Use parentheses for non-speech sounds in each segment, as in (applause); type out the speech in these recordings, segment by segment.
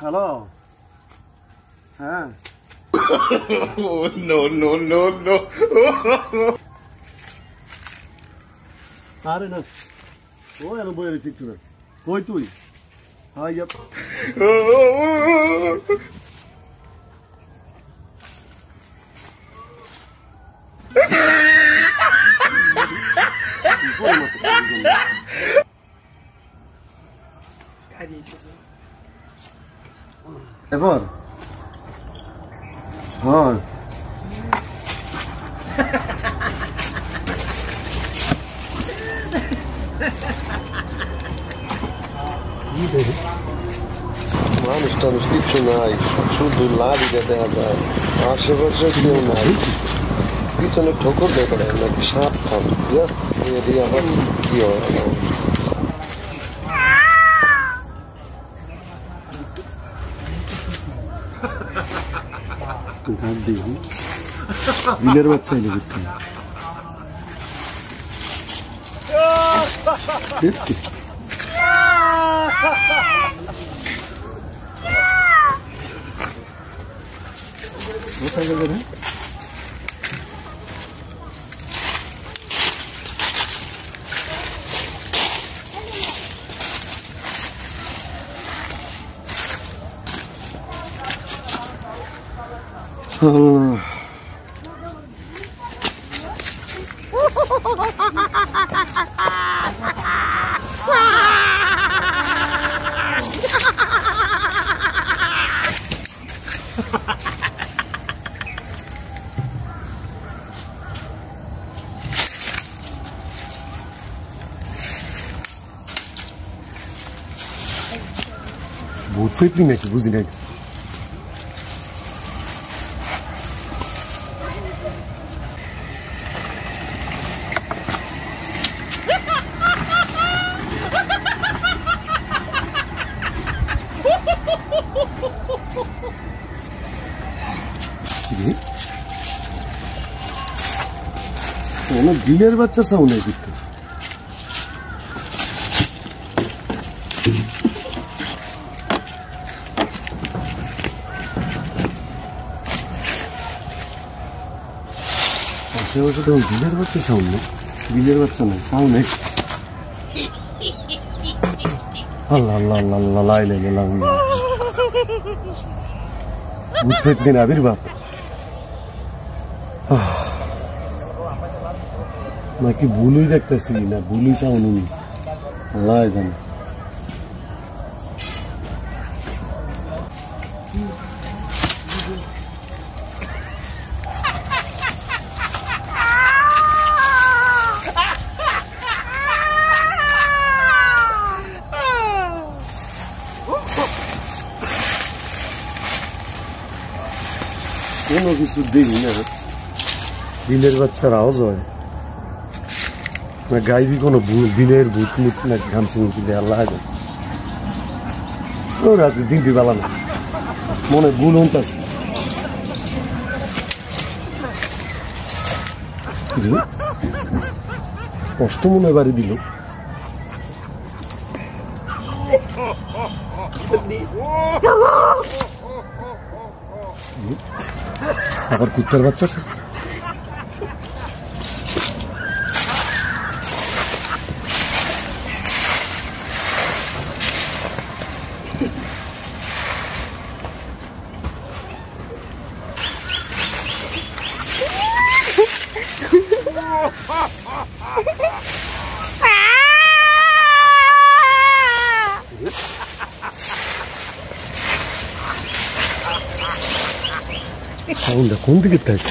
Hello হ্যাঁ Oh, (coughs) no, no, no, no. আরে না ও এর বই রয়েছে একটু না কই তুই হাই এবার হ্যাঁ মানুষ টানুষ কিচ্ছু নাই শুধু লাড়িটা দেখা যায় আশেপাশে কেউ নাই পিছনে ঠোকর দেখা যায় নাকি সাপ এদিকে আবার কি হয় ದಾಂಡಿಗೆ ವಿಲರ್ ಬಚ್ಚ ಇಲ್ಲ ಬಿಟ್ಟು ಬಿಟ್ಟು वो cycle Allah. Bu tutmayacak bu zinek. পেতনি নাকি বুঝি নাকি কি কোনো বিলের বাচ্চা সাউন্ড হয় কিন্তু আশেপাশে তখন বিলের বাচ্চা সাউন্ড নেই বিলের বাচ্চা নেই সাউন্ড নেই আল্লাহ আল্লাহ আল্লাহ আল্লাহ লাই লাই লাই উৎপেত দিন আবির্ভাব নাকি ভুলই দেখতেছি না ভুলই সাউন্ড উনি আল্লাহ জানে কোনো কিছু দেখি না বিলের বাচ্চার আওয়াজ হয়। না, গাইবি কোনো বিলের ভূত মুত না ঘামছি মুছি দিয়ে আল্লাহ ও রাত্রি দিনটি বেলা না। মনে ভুল হন্তাছে কষ্ট মনে বাড়ি দিল। আবার কুত্তার বাচ্চা 가운데 곤드겠다 이거.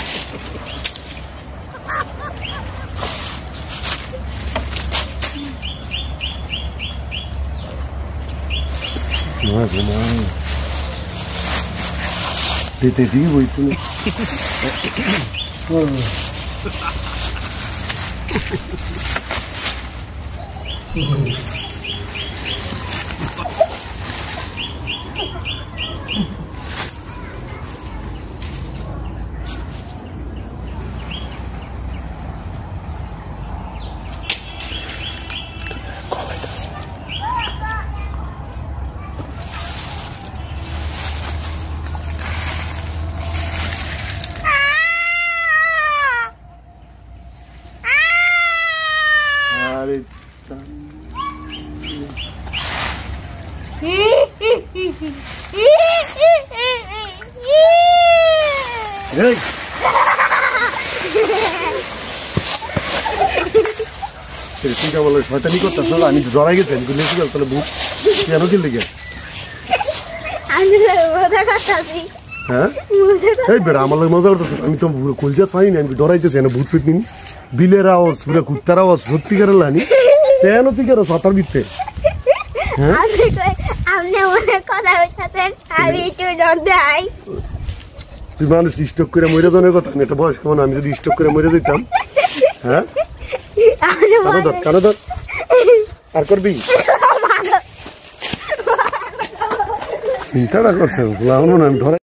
뭐야 뭐 그만 내 대리기 보이쁘네 (laughs) 谢谢你。Hey! চিন্তা বলে শয়তানি করতেছ আমি জড়াই গেছি আমি লেগে গেল তাহলে বুক কেন কি লেগে হ্যাঁ এই বেড়া, আমার মজা করতেছ আমি তো কলজাত পাইনি, আমি ডরাইতেছি না ভূত ফিট নিনি বিলের আওয়াজ পুরো কুত্তার আওয়াজ সত্যিকারের লানি। তেন তুই কেন সাঁতার দেয় তুই মানুষ স্টক করে মরে দনের কথা আমি একটা বয়স কেমন আমি যদি স্টক করে মরে দিতাম হ্যাঁ? কানো ধর কানো ধর। আর করবি? চিন্তাটা করছে আমি ধরে